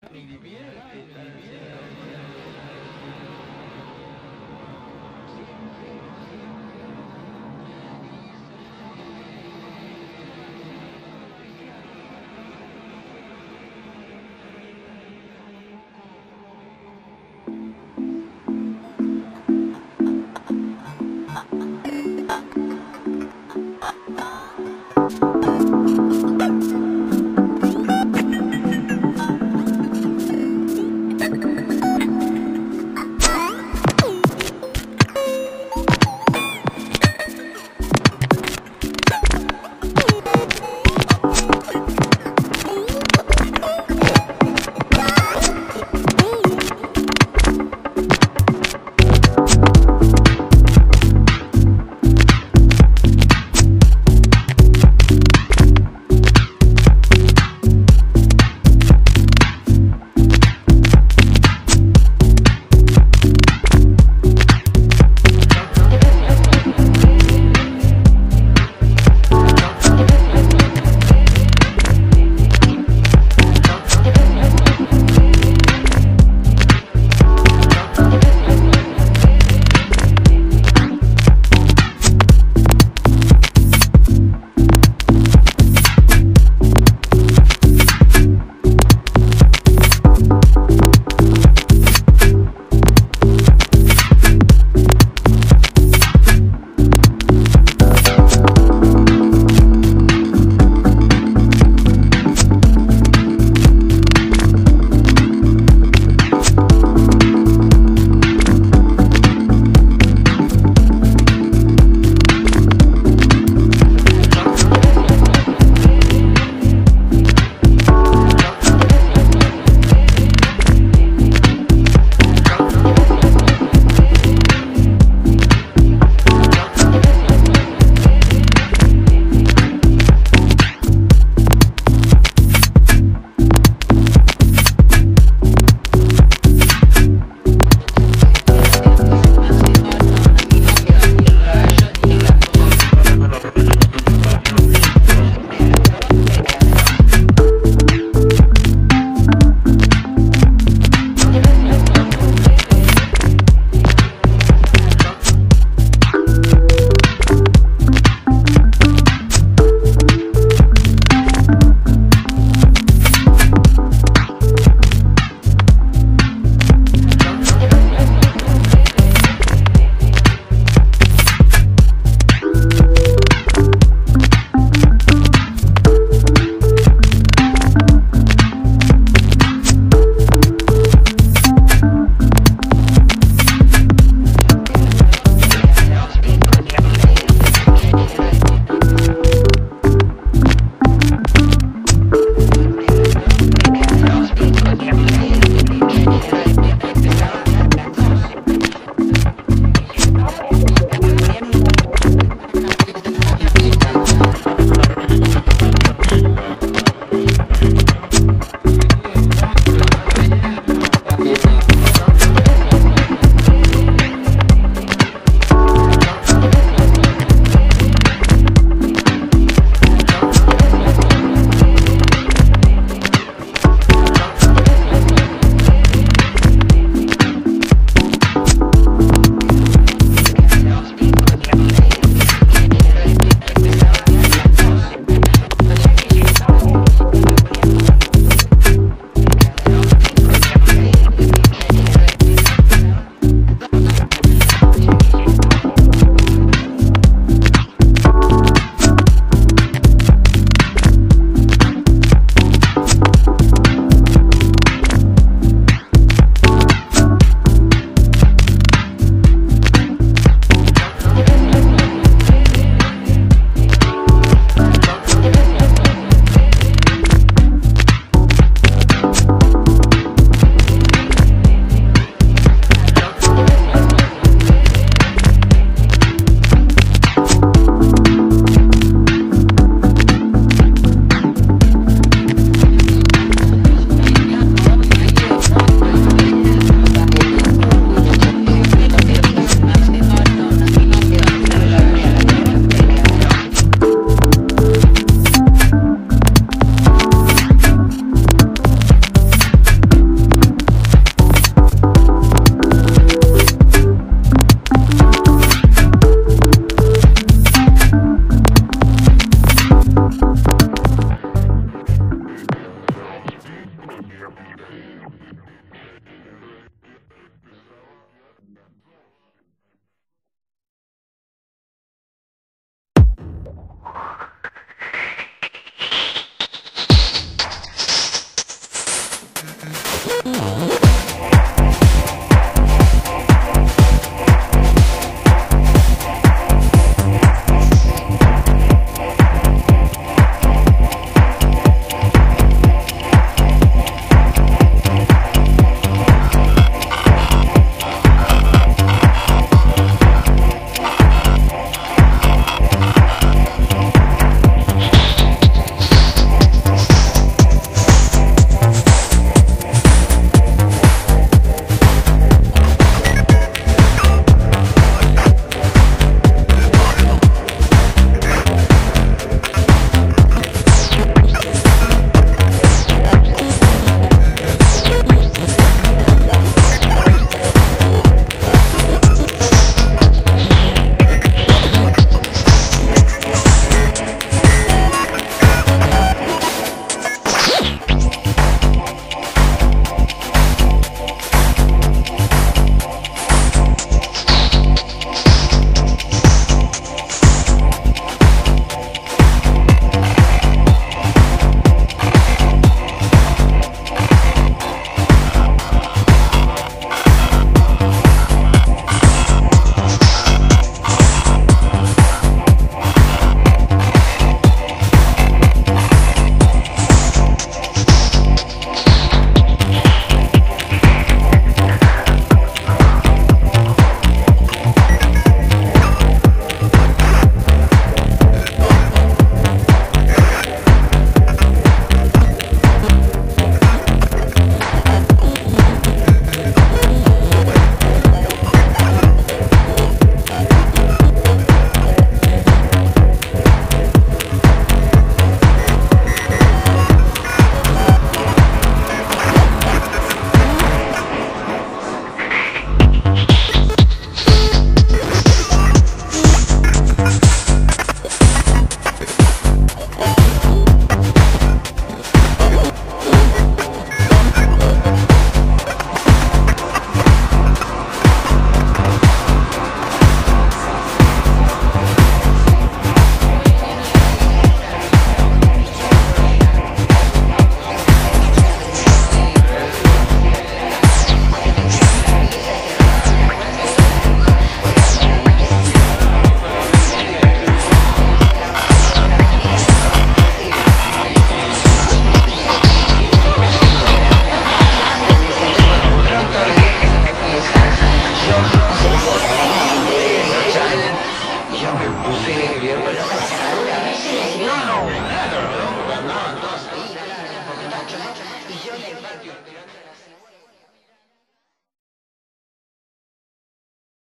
Siempre, siempre. you